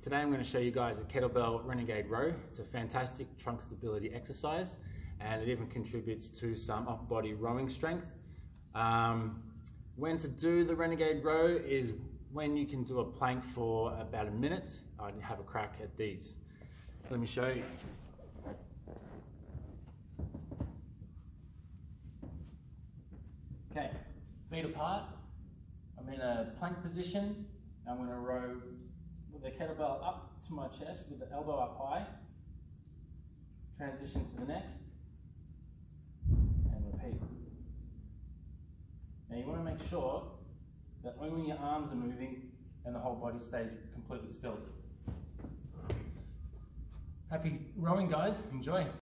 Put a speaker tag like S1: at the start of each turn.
S1: Today I'm going to show you guys a kettlebell renegade row. It's a fantastic trunk stability exercise and it even contributes to some upper body rowing strength. Um, when to do the renegade row is when you can do a plank for about a minute. I'd have a crack at these. Let me show you. Okay, feet apart. I'm in a plank position. I'm going to row with the kettlebell up to my chest with the elbow up high. Transition to the next. And repeat. Now you want to make sure that only your arms are moving and the whole body stays completely still. Happy rowing guys, enjoy.